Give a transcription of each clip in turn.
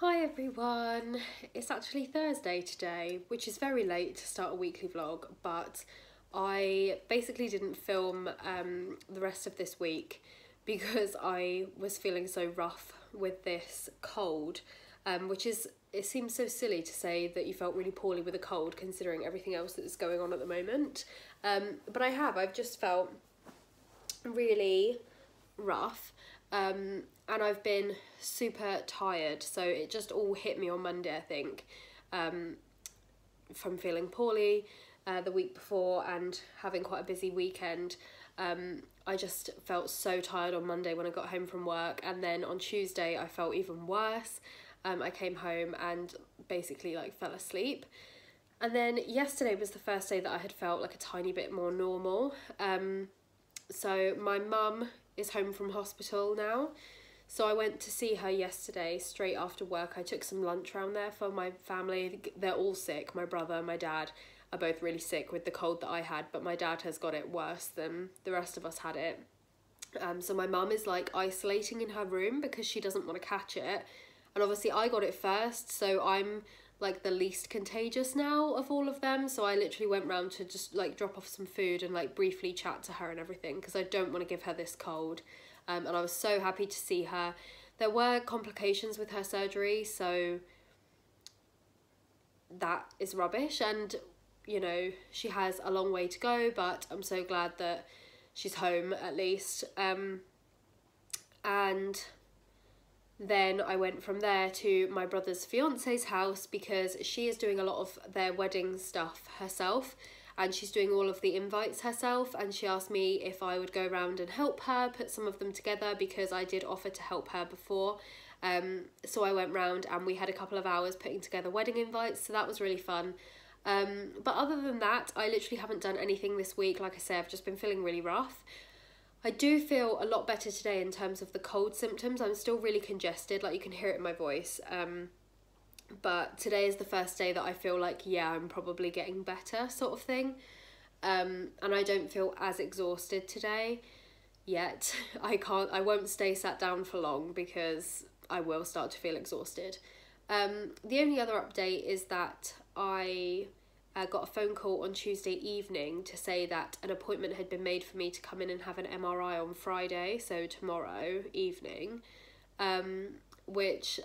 Hi everyone, it's actually Thursday today, which is very late to start a weekly vlog, but I basically didn't film um, the rest of this week because I was feeling so rough with this cold, um, which is, it seems so silly to say that you felt really poorly with a cold considering everything else that's going on at the moment, um, but I have, I've just felt really rough. Um, and I've been super tired. So it just all hit me on Monday, I think, um, from feeling poorly uh, the week before and having quite a busy weekend. Um, I just felt so tired on Monday when I got home from work, and then on Tuesday I felt even worse. Um, I came home and basically like fell asleep. And then yesterday was the first day that I had felt like a tiny bit more normal. Um, so my mum is home from hospital now. So I went to see her yesterday straight after work. I took some lunch around there for my family. They're all sick. My brother, and my dad are both really sick with the cold that I had, but my dad has got it worse than the rest of us had it. Um, so my mum is like isolating in her room because she doesn't want to catch it. And obviously I got it first, so I'm like the least contagious now of all of them so I literally went round to just like drop off some food and like briefly chat to her and everything because I don't want to give her this cold um, and I was so happy to see her. There were complications with her surgery so that is rubbish. And you know she has a long way to go but I'm so glad that she's home at least. Um, and then I went from there to my brother's fiance's house because she is doing a lot of their wedding stuff herself and she's doing all of the invites herself and she asked me if I would go around and help her put some of them together because I did offer to help her before um, so I went round and we had a couple of hours putting together wedding invites so that was really fun um, but other than that I literally haven't done anything this week like I say I've just been feeling really rough I do feel a lot better today in terms of the cold symptoms. I'm still really congested, like you can hear it in my voice. Um, but today is the first day that I feel like, yeah, I'm probably getting better, sort of thing. Um, and I don't feel as exhausted today yet. I can't, I won't stay sat down for long because I will start to feel exhausted. Um, the only other update is that I uh, got a phone call on Tuesday evening to say that an appointment had been made for me to come in and have an MRI on Friday, so tomorrow evening, um, which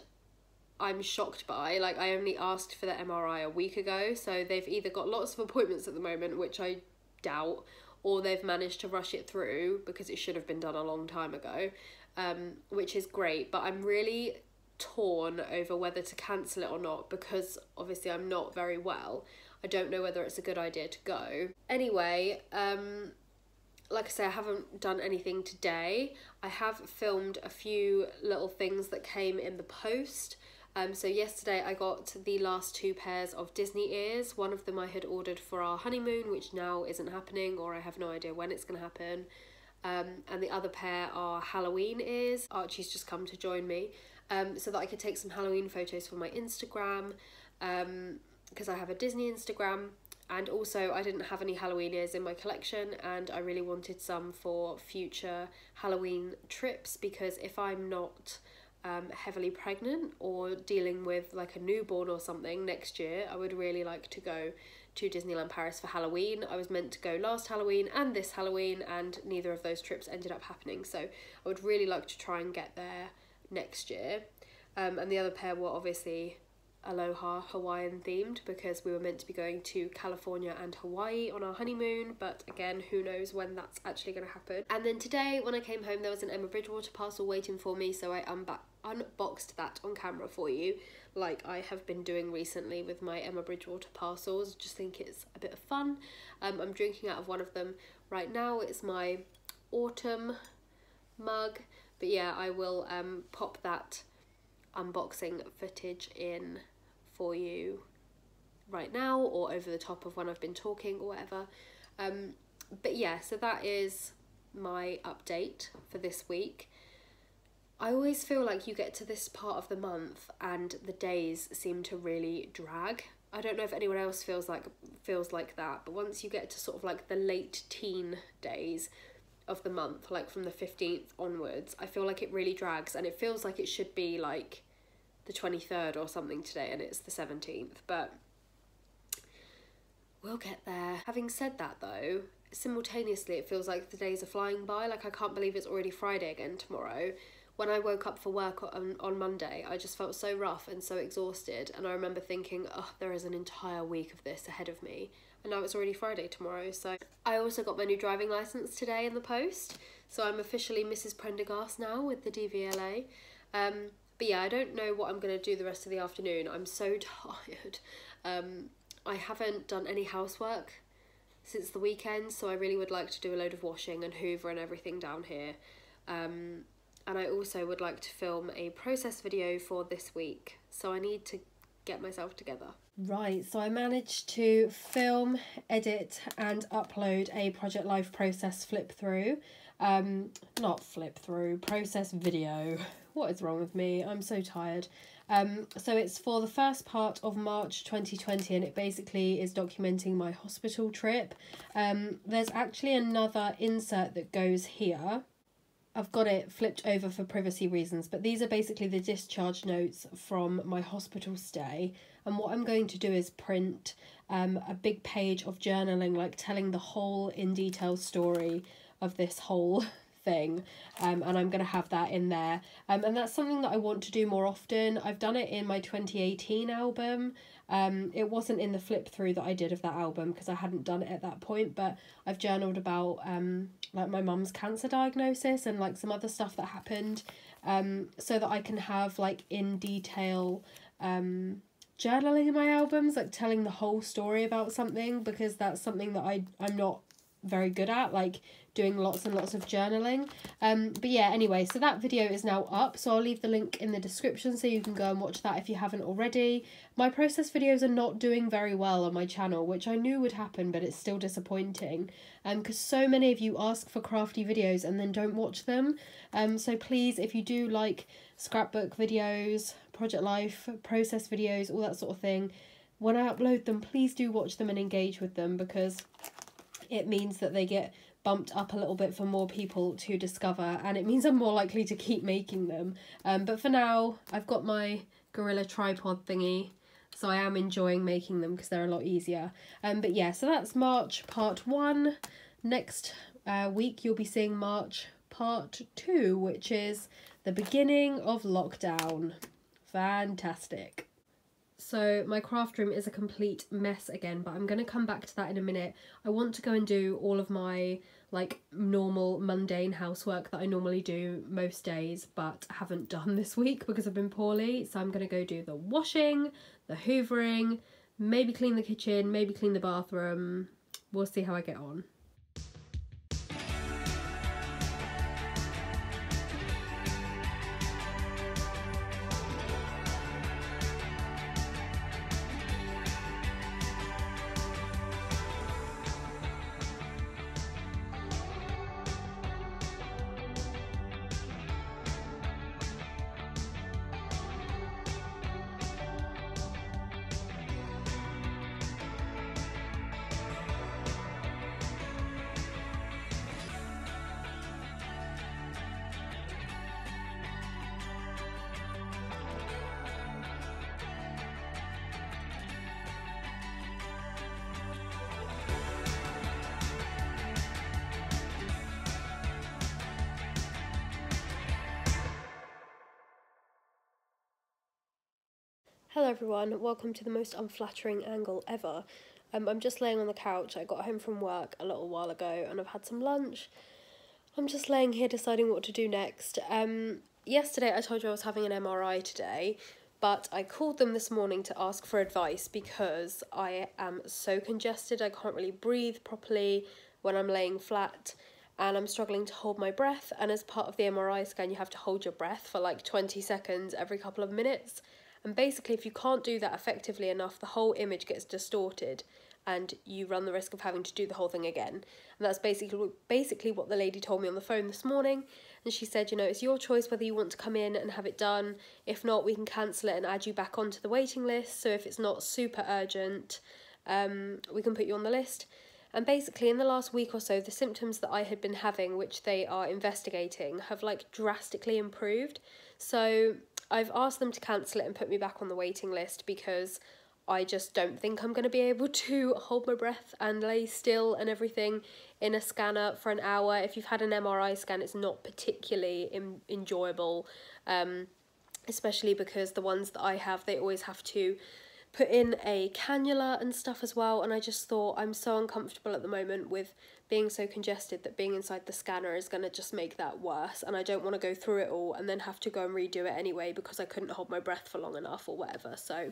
I'm shocked by. Like, I only asked for the MRI a week ago, so they've either got lots of appointments at the moment, which I doubt, or they've managed to rush it through because it should have been done a long time ago, um, which is great. But I'm really torn over whether to cancel it or not because obviously I'm not very well. I don't know whether it's a good idea to go. Anyway, um, like I say, I haven't done anything today. I have filmed a few little things that came in the post. Um, so yesterday I got the last two pairs of Disney ears. One of them I had ordered for our honeymoon, which now isn't happening, or I have no idea when it's going to happen. Um, and the other pair are Halloween ears. Archie's just come to join me um, so that I could take some Halloween photos for my Instagram. Um, because I have a Disney Instagram and also I didn't have any Halloween ears in my collection and I really wanted some for future Halloween trips because if I'm not um, heavily pregnant or dealing with like a newborn or something next year I would really like to go to Disneyland Paris for Halloween. I was meant to go last Halloween and this Halloween and neither of those trips ended up happening so I would really like to try and get there next year. Um, and the other pair were obviously Aloha Hawaiian themed because we were meant to be going to California and Hawaii on our honeymoon, but again, who knows when that's actually going to happen. And then today, when I came home, there was an Emma Bridgewater parcel waiting for me, so I unba- unboxed that on camera for you, like I have been doing recently with my Emma Bridgewater parcels. Just think it's a bit of fun. Um, I'm drinking out of one of them right now. It's my autumn mug, but yeah, I will um, pop that unboxing footage in for you right now or over the top of when I've been talking or whatever. Um, but yeah, so that is my update for this week. I always feel like you get to this part of the month and the days seem to really drag. I don't know if anyone else feels like feels like that, but once you get to sort of like the late teen days of the month, like from the 15th onwards, I feel like it really drags and it feels like it should be like the 23rd or something today and it's the 17th, but we'll get there. Having said that though, simultaneously it feels like the days are flying by. Like I can't believe it's already Friday again tomorrow. When I woke up for work on, on Monday, I just felt so rough and so exhausted. And I remember thinking, oh, there is an entire week of this ahead of me. And now it's already Friday tomorrow. So I also got my new driving license today in the post. So I'm officially Mrs. Prendergast now with the DVLA. Um, but yeah, I don't know what I'm going to do the rest of the afternoon. I'm so tired. Um, I haven't done any housework since the weekend, so I really would like to do a load of washing and hoover and everything down here. Um, and I also would like to film a process video for this week, so I need to get myself together. Right, so I managed to film, edit, and upload a Project Life process flip through. Um, not flip through, process video. What is wrong with me? I'm so tired. Um, so it's for the first part of March 2020 and it basically is documenting my hospital trip. Um, there's actually another insert that goes here. I've got it flipped over for privacy reasons, but these are basically the discharge notes from my hospital stay. And what I'm going to do is print um, a big page of journaling, like telling the whole in detail story of this whole thing um, and I'm going to have that in there. Um, and that's something that I want to do more often. I've done it in my 2018 album. Um, it wasn't in the flip through that I did of that album because I hadn't done it at that point but I've journaled about um, like my mum's cancer diagnosis and like some other stuff that happened um, so that I can have like in detail um, journaling in my albums like telling the whole story about something because that's something that I I'm not very good at like doing lots and lots of journaling. Um, but yeah, anyway, so that video is now up. So I'll leave the link in the description so you can go and watch that if you haven't already. My process videos are not doing very well on my channel, which I knew would happen, but it's still disappointing. Um, because so many of you ask for crafty videos and then don't watch them. Um, so please, if you do like scrapbook videos, project life, process videos, all that sort of thing, when I upload them, please do watch them and engage with them because it means that they get bumped up a little bit for more people to discover and it means I'm more likely to keep making them. Um, but for now, I've got my Gorilla tripod thingy, so I am enjoying making them because they're a lot easier. Um, but yeah, so that's March part one. Next uh, week, you'll be seeing March part two, which is the beginning of lockdown. Fantastic. So my craft room is a complete mess again, but I'm going to come back to that in a minute. I want to go and do all of my like normal mundane housework that I normally do most days but haven't done this week because I've been poorly. So I'm going to go do the washing, the hoovering, maybe clean the kitchen, maybe clean the bathroom. We'll see how I get on. Hello everyone, welcome to the most unflattering angle ever. Um, I'm just laying on the couch, I got home from work a little while ago and I've had some lunch. I'm just laying here deciding what to do next. Um, yesterday I told you I was having an MRI today, but I called them this morning to ask for advice because I am so congested, I can't really breathe properly when I'm laying flat and I'm struggling to hold my breath and as part of the MRI scan you have to hold your breath for like 20 seconds every couple of minutes and basically, if you can't do that effectively enough, the whole image gets distorted and you run the risk of having to do the whole thing again. And that's basically basically what the lady told me on the phone this morning. And she said, you know, it's your choice whether you want to come in and have it done. If not, we can cancel it and add you back onto the waiting list. So if it's not super urgent, um, we can put you on the list. And basically, in the last week or so, the symptoms that I had been having, which they are investigating, have like drastically improved. So I've asked them to cancel it and put me back on the waiting list because I just don't think I'm going to be able to hold my breath and lay still and everything in a scanner for an hour. If you've had an MRI scan, it's not particularly enjoyable, um, especially because the ones that I have, they always have to put in a cannula and stuff as well. And I just thought I'm so uncomfortable at the moment with being so congested that being inside the scanner is going to just make that worse. And I don't want to go through it all and then have to go and redo it anyway because I couldn't hold my breath for long enough or whatever. So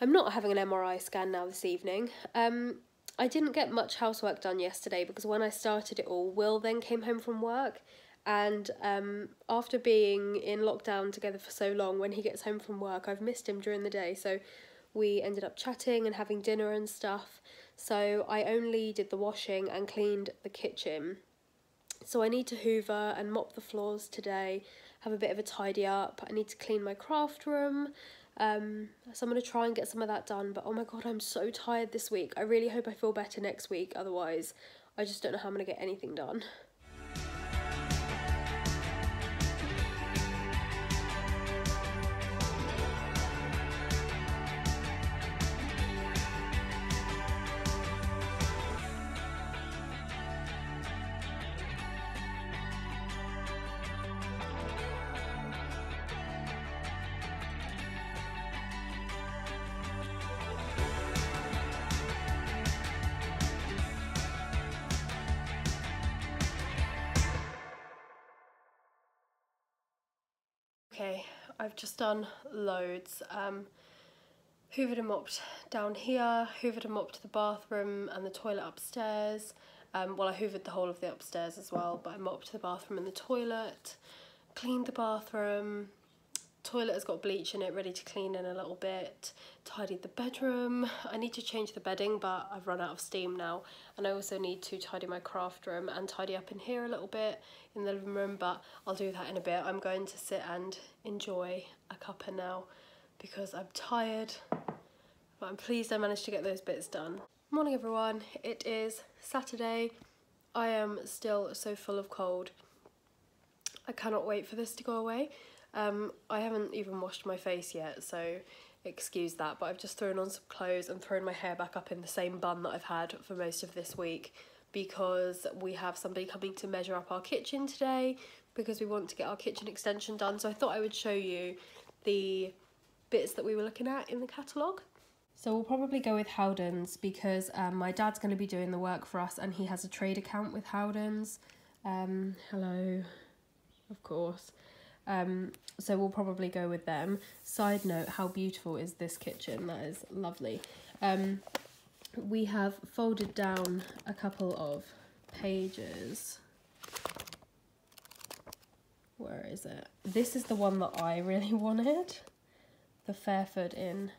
I'm not having an MRI scan now this evening. Um, I didn't get much housework done yesterday because when I started it all, Will then came home from work. And um, after being in lockdown together for so long, when he gets home from work, I've missed him during the day. So we ended up chatting and having dinner and stuff. So I only did the washing and cleaned the kitchen. So I need to hoover and mop the floors today, have a bit of a tidy up. I need to clean my craft room. Um, so I'm going to try and get some of that done. But oh my god, I'm so tired this week. I really hope I feel better next week. Otherwise, I just don't know how I'm going to get anything done. Done loads. Um, hoovered and mopped down here, hoovered and mopped the bathroom and the toilet upstairs. Um, well, I hoovered the whole of the upstairs as well, but I mopped the bathroom and the toilet, cleaned the bathroom, toilet has got bleach in it, ready to clean in a little bit, tidied the bedroom. I need to change the bedding, but I've run out of steam now. And I also need to tidy my craft room and tidy up in here a little bit in the living room, but I'll do that in a bit. I'm going to sit and enjoy a cuppa now because I'm tired, but I'm pleased I managed to get those bits done. Morning everyone, it is Saturday. I am still so full of cold. I cannot wait for this to go away. Um, I haven't even washed my face yet, so excuse that, but I've just thrown on some clothes and thrown my hair back up in the same bun that I've had for most of this week because we have somebody coming to measure up our kitchen today because we want to get our kitchen extension done. So I thought I would show you the bits that we were looking at in the catalogue. So we'll probably go with Howdens because um, my dad's going to be doing the work for us and he has a trade account with Howdens. Um, hello, of course. Um, so we'll probably go with them. Side note, how beautiful is this kitchen? That is lovely. Um, we have folded down a couple of pages. Where is it? This is the one that I really wanted. The Fairford in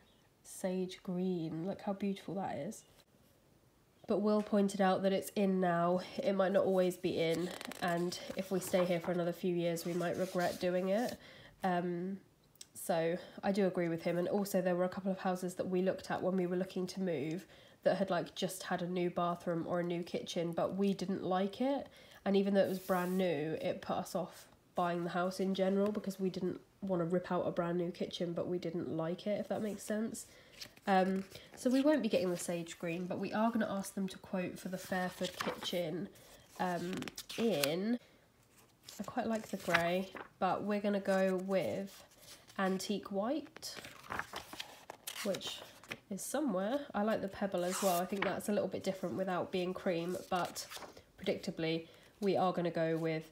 sage green. Look how beautiful that is but Will pointed out that it's in now. It might not always be in, and if we stay here for another few years, we might regret doing it. Um, so I do agree with him. And also, there were a couple of houses that we looked at when we were looking to move that had like just had a new bathroom or a new kitchen, but we didn't like it. And even though it was brand new, it put us off buying the house in general because we didn't want to rip out a brand new kitchen, but we didn't like it, if that makes sense. Um, so we won't be getting the sage green, but we are going to ask them to quote for the Fairford kitchen um, in, I quite like the grey, but we're going to go with antique white, which is somewhere. I like the pebble as well. I think that's a little bit different without being cream, but predictably we are going to go with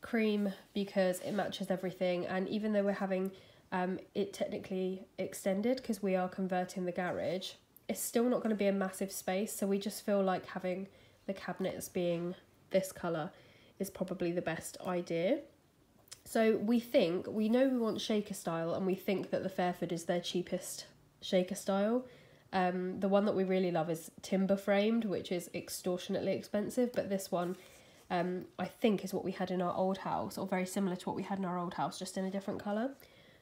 cream because it matches everything. And even though we're having um, it technically extended because we are converting the garage. It's still not going to be a massive space, so we just feel like having the cabinets being this colour is probably the best idea. So we think, we know we want shaker style and we think that the Fairford is their cheapest shaker style. Um, the one that we really love is timber framed, which is extortionately expensive, but this one um, I think is what we had in our old house, or very similar to what we had in our old house, just in a different colour.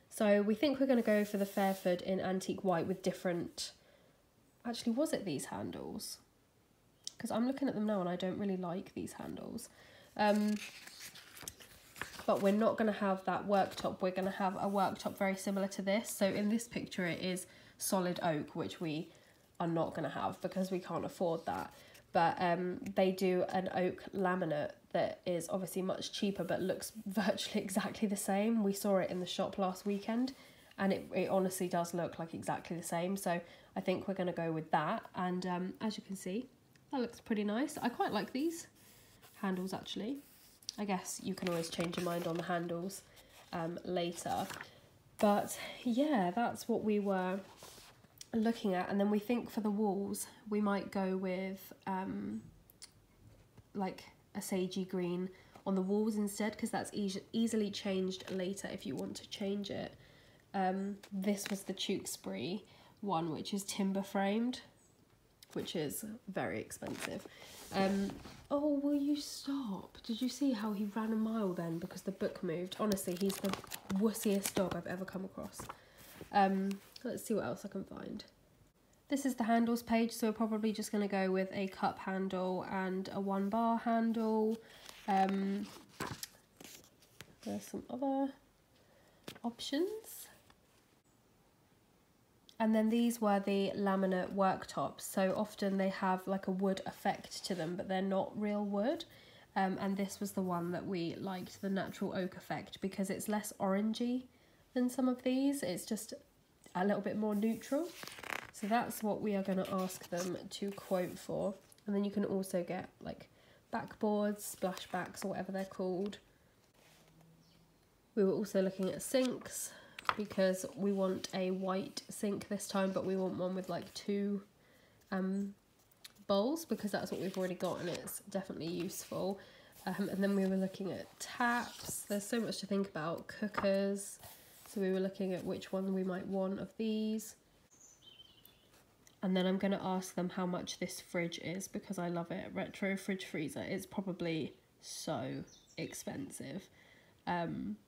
So we think we're going to go for the Fairford in antique white with different... Actually, was it these handles? Because I'm looking at them now and I don't really like these handles. Um, but we're not going to have that worktop. We're going to have a worktop very similar to this. So in this picture it is solid oak, which we are not going to have because we can't afford that. But um, they do an oak laminate that is obviously much cheaper but looks virtually exactly the same. We saw it in the shop last weekend and it, it honestly does look like exactly the same. So I think we're going to go with that. And um, as you can see, that looks pretty nice. I quite like these handles actually. I guess you can always change your mind on the handles um, later. But yeah, that's what we were looking at. And then we think for the walls, we might go with um, like a sagey green on the walls instead because that's e easily changed later if you want to change it. Um, this was the Tewkesbury one, which is timber framed, which is very expensive. Um, oh, will you stop? Did you see how he ran a mile then because the book moved? Honestly, he's the wussiest dog I've ever come across. Um, let's see what else I can find. This is the handles page, so we're probably just going to go with a cup handle and a one bar handle. Um, there's some other options. And then these were the laminate worktops. So often they have like a wood effect to them, but they're not real wood. Um, and this was the one that we liked, the natural oak effect, because it's less orangey than some of these. It's just a little bit more neutral. So that's what we are going to ask them to quote for. And then you can also get like backboards, splashbacks or whatever they're called. We were also looking at sinks because we want a white sink this time but we want one with like two um, bowls because that's what we've already got and it's definitely useful. Um, and then we were looking at taps, there's so much to think about, cookers, so we were looking at which one we might want of these and then I'm going to ask them how much this fridge is because I love it. Retro fridge freezer It's probably so expensive. Um,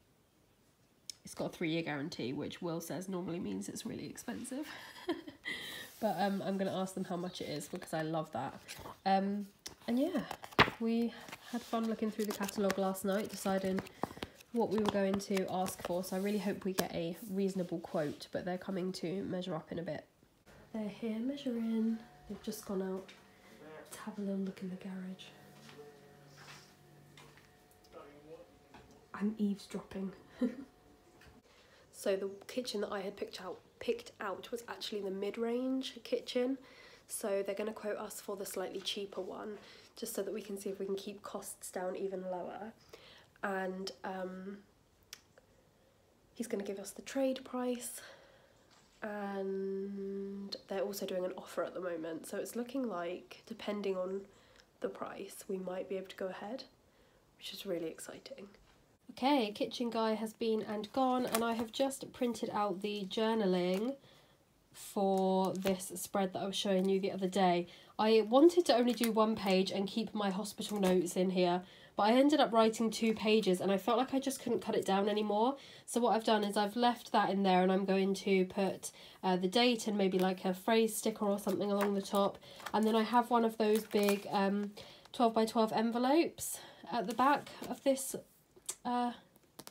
it's got a three year guarantee, which Will says normally means it's really expensive. but um, I'm going to ask them how much it is because I love that. Um, and yeah, we had fun looking through the catalogue last night, deciding what we were going to ask for. So I really hope we get a reasonable quote, but they're coming to measure up in a bit. They're here measuring. They've just gone out to have a little look in the garage. I'm eavesdropping. so the kitchen that I had picked out picked out was actually the mid-range kitchen. So they're going to quote us for the slightly cheaper one, just so that we can see if we can keep costs down even lower. And um, he's going to give us the trade price and they're also doing an offer at the moment so it's looking like depending on the price we might be able to go ahead which is really exciting okay kitchen guy has been and gone and I have just printed out the journaling for this spread that I was showing you the other day I wanted to only do one page and keep my hospital notes in here but I ended up writing two pages and I felt like I just couldn't cut it down anymore. So what I've done is I've left that in there and I'm going to put uh, the date and maybe like a phrase sticker or something along the top. And then I have one of those big um, 12 by 12 envelopes at the back of this uh,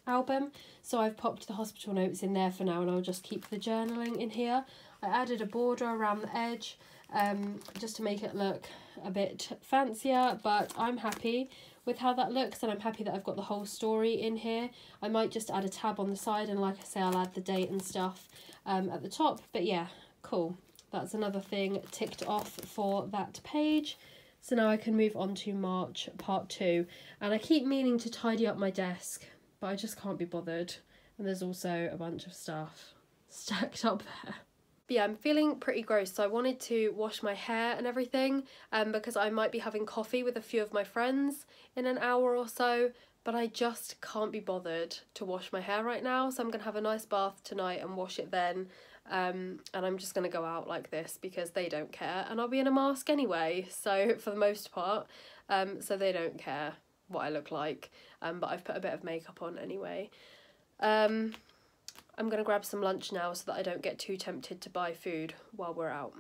album. So I've popped the hospital notes in there for now and I'll just keep the journaling in here. I added a border around the edge um, just to make it look a bit fancier, but I'm happy with how that looks and I'm happy that I've got the whole story in here. I might just add a tab on the side and like I say I'll add the date and stuff um, at the top but yeah cool that's another thing ticked off for that page. So now I can move on to March part two. And I keep meaning to tidy up my desk but I just can't be bothered. And there's also a bunch of stuff stacked up there. But yeah, I'm feeling pretty gross, so I wanted to wash my hair and everything um, because I might be having coffee with a few of my friends in an hour or so, but I just can't be bothered to wash my hair right now, so I'm going to have a nice bath tonight and wash it then, um, and I'm just going to go out like this because they don't care, and I'll be in a mask anyway, so for the most part, um, so they don't care what I look like, um, but I've put a bit of makeup on anyway. Um, I'm going to grab some lunch now so that I don't get too tempted to buy food while we're out.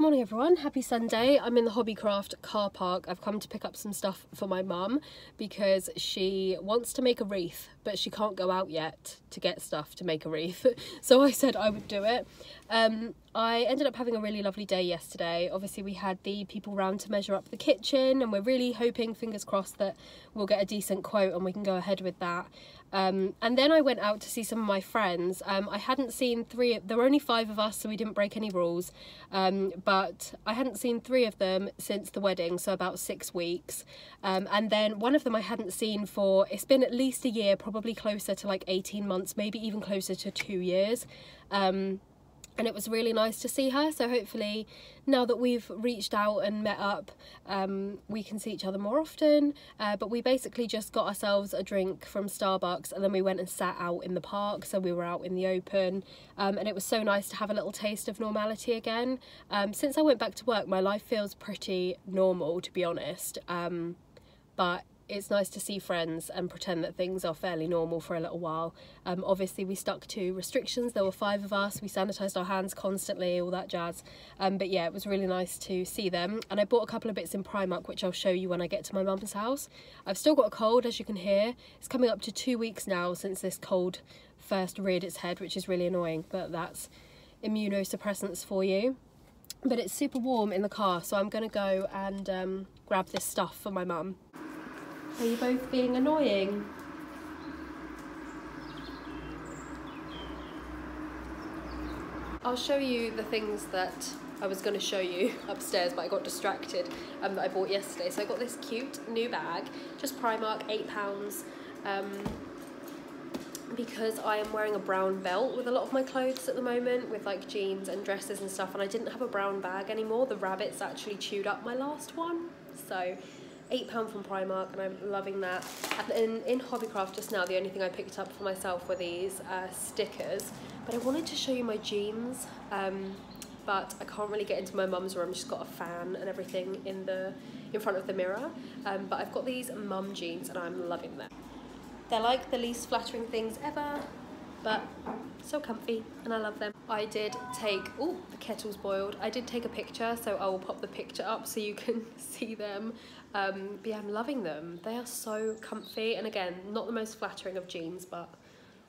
Morning everyone, happy Sunday. I'm in the Hobbycraft car park. I've come to pick up some stuff for my mum because she wants to make a wreath but she can't go out yet to get stuff to make a wreath. so I said I would do it. Um, I ended up having a really lovely day yesterday. Obviously we had the people round to measure up the kitchen and we're really hoping, fingers crossed, that we'll get a decent quote and we can go ahead with that. Um, and then I went out to see some of my friends. Um, I hadn't seen three, there were only five of us, so we didn't break any rules. Um, but I hadn't seen three of them since the wedding, so about six weeks. Um, and then one of them I hadn't seen for, it's been at least a year, probably closer to like 18 months, maybe even closer to two years. Um, and it was really nice to see her. So hopefully now that we've reached out and met up um, we can see each other more often. Uh, but we basically just got ourselves a drink from Starbucks and then we went and sat out in the park. So we were out in the open um, and it was so nice to have a little taste of normality again. Um, since I went back to work my life feels pretty normal to be honest. Um, but it's nice to see friends and pretend that things are fairly normal for a little while. Um, obviously, we stuck to restrictions. There were five of us. We sanitised our hands constantly, all that jazz. Um, but yeah, it was really nice to see them. And I bought a couple of bits in Primark, which I'll show you when I get to my mum's house. I've still got a cold, as you can hear. It's coming up to two weeks now since this cold first reared its head, which is really annoying, but that's immunosuppressants for you. But it's super warm in the car, so I'm going to go and um, grab this stuff for my mum. Are you both being annoying? I'll show you the things that I was going to show you upstairs but I got distracted um, that I bought yesterday. So I got this cute new bag, just Primark, £8. Um, because I am wearing a brown belt with a lot of my clothes at the moment with like jeans and dresses and stuff and I didn't have a brown bag anymore. The rabbits actually chewed up my last one. So £8 from Primark and I'm loving that. And in, in Hobbycraft just now, the only thing I picked up for myself were these uh, stickers. But I wanted to show you my jeans, um, but I can't really get into my mum's room. She's got a fan and everything in the in front of the mirror. Um, but I've got these mum jeans and I'm loving them. They're like the least flattering things ever, but so comfy and I love them. I did take, oh, the kettle's boiled. I did take a picture, so I will pop the picture up so you can see them. Um, but yeah, I'm loving them. They are so comfy. And again, not the most flattering of jeans, but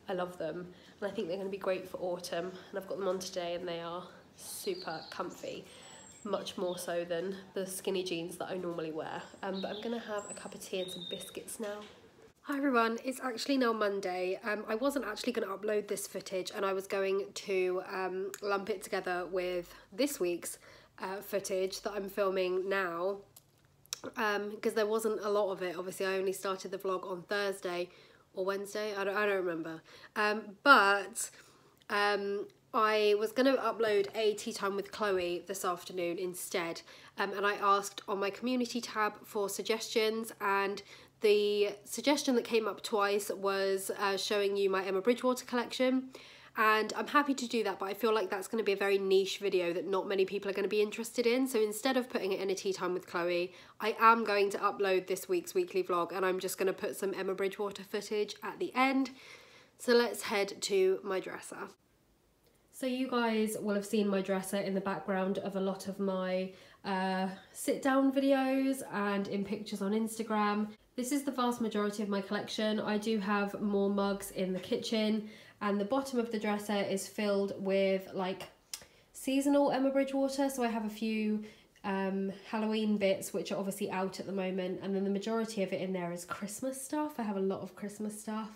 I love them. And I think they're gonna be great for autumn. And I've got them on today and they are super comfy. Much more so than the skinny jeans that I normally wear. Um, but I'm gonna have a cup of tea and some biscuits now. Hi everyone, it's actually now Monday. Um, I wasn't actually going to upload this footage and I was going to um, lump it together with this week's uh, footage that I'm filming now because um, there wasn't a lot of it. Obviously, I only started the vlog on Thursday or Wednesday. I don't, I don't remember. Um, but um, I was going to upload a tea time with Chloe this afternoon instead. Um, and I asked on my community tab for suggestions and the suggestion that came up twice was uh, showing you my Emma Bridgewater collection. And I'm happy to do that but I feel like that's going to be a very niche video that not many people are going to be interested in. So instead of putting it in a tea time with Chloe I am going to upload this week's weekly vlog and I'm just going to put some Emma Bridgewater footage at the end. So let's head to my dresser. So you guys will have seen my dresser in the background of a lot of my uh, sit down videos and in pictures on Instagram. This is the vast majority of my collection. I do have more mugs in the kitchen and the bottom of the dresser is filled with like seasonal Emma Bridgewater. So I have a few um, Halloween bits which are obviously out at the moment and then the majority of it in there is Christmas stuff. I have a lot of Christmas stuff.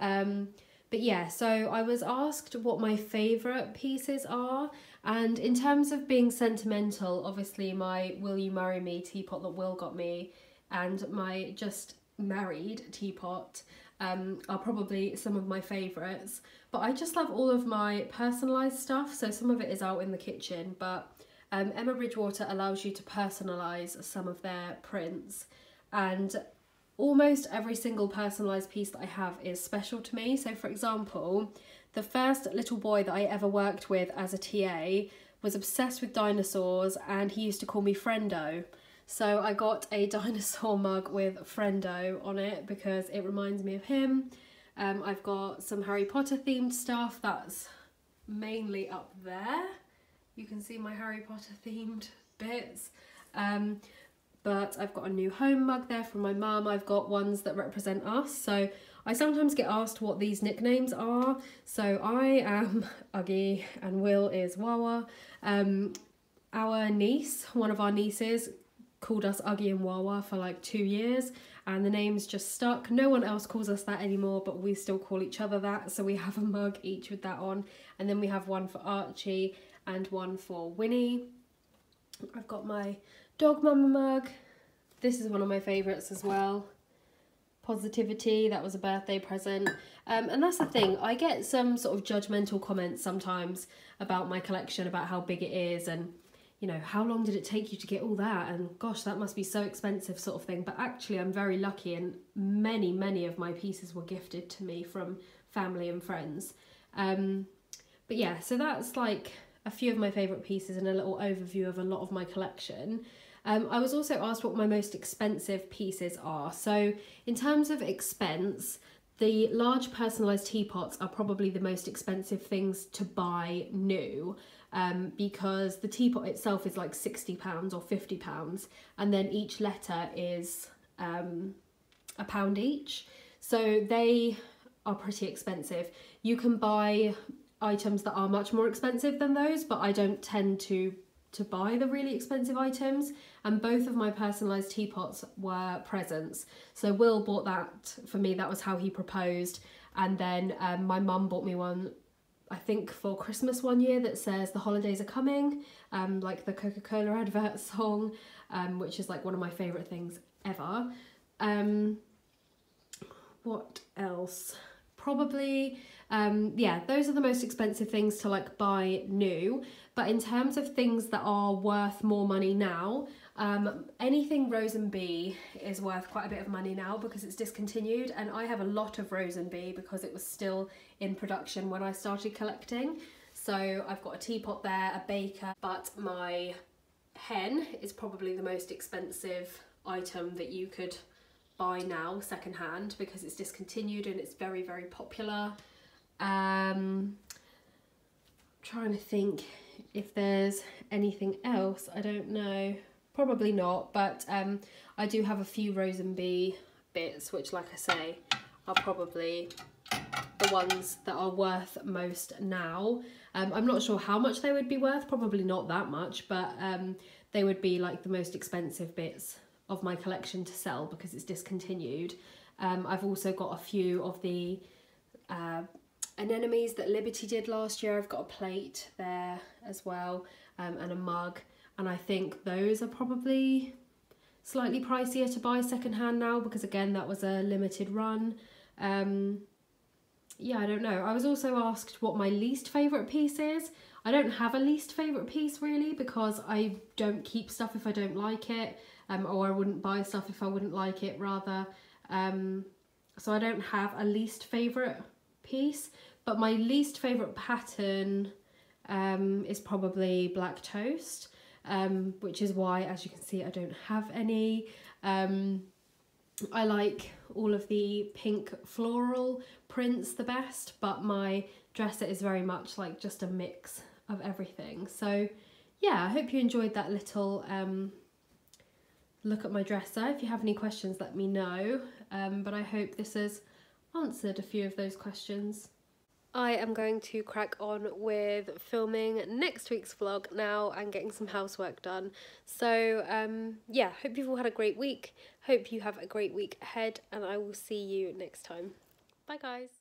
Um, but yeah, so I was asked what my favourite pieces are and in terms of being sentimental, obviously my Will You Marry Me teapot that Will got me and my Just Married teapot um, are probably some of my favourites. But I just love all of my personalised stuff. So some of it is out in the kitchen, but um, Emma Bridgewater allows you to personalise some of their prints. And almost every single personalised piece that I have is special to me. So for example, the first little boy that I ever worked with as a TA was obsessed with dinosaurs and he used to call me Friendo. So I got a dinosaur mug with Friendo on it because it reminds me of him. Um, I've got some Harry Potter themed stuff that's mainly up there. you can see my Harry Potter themed bits. Um, but I've got a new home mug there from my mum. I've got ones that represent us. So I sometimes get asked what these nicknames are. So I am Uggy and Will is Wawa. Um, our niece, one of our nieces, called us Uggy and Wawa for like two years and the name's just stuck. No one else calls us that anymore, but we still call each other that. So we have a mug each with that on. And then we have one for Archie and one for Winnie. I've got my dog mama mug. This is one of my favourites as well. Positivity, that was a birthday present. Um, and that's the thing, I get some sort of judgmental comments sometimes about my collection, about how big it is and you know, how long did it take you to get all that? And gosh, that must be so expensive, sort of thing. But actually, I'm very lucky, and many, many of my pieces were gifted to me from family and friends. Um, but yeah, so that's like a few of my favourite pieces and a little overview of a lot of my collection. Um, I was also asked what my most expensive pieces are. So, in terms of expense, the large personalised teapots are probably the most expensive things to buy new um, because the teapot itself is like £60 or £50 and then each letter is um, a pound each. So they are pretty expensive. You can buy items that are much more expensive than those, but I don't tend to to buy the really expensive items and both of my personalized teapots were presents so will bought that for me that was how he proposed and then um, my mum bought me one I think for Christmas one year that says the holidays are coming, um, like the Coca-Cola advert song, um, which is like one of my favourite things ever. Um, what else? Probably, um, yeah, those are the most expensive things to like buy new. But in terms of things that are worth more money now, um, anything Rose and Bee is worth quite a bit of money now because it's discontinued and I have a lot of Rose and Bee because it was still in production when I started collecting. So I've got a teapot there, a baker, but my hen is probably the most expensive item that you could buy now secondhand because it's discontinued and it's very, very popular. Um, trying to think if there's anything else, I don't know. Probably not, but um, I do have a few Rose and Bee bits, which like I say, are probably the ones that are worth most now. Um, I'm not sure how much they would be worth, probably not that much, but um, they would be like the most expensive bits of my collection to sell because it's discontinued. Um, I've also got a few of the uh, anemones that Liberty did last year. I've got a plate there as well um, and a mug and I think those are probably slightly pricier to buy secondhand now because again that was a limited run. Um, yeah, I don't know. I was also asked what my least favourite piece is. I don't have a least favourite piece really because I don't keep stuff if I don't like it um, or I wouldn't buy stuff if I wouldn't like it rather. Um, so I don't have a least favourite piece but my least favourite pattern um, is probably Black Toast um, which is why, as you can see, I don't have any. Um, I like all of the pink floral prints the best, but my dresser is very much like just a mix of everything. So yeah, I hope you enjoyed that little um, look at my dresser. If you have any questions, let me know. Um, but I hope this has answered a few of those questions. I am going to crack on with filming next week's vlog now and getting some housework done. So um, yeah, hope you've all had a great week. Hope you have a great week ahead and I will see you next time. Bye guys.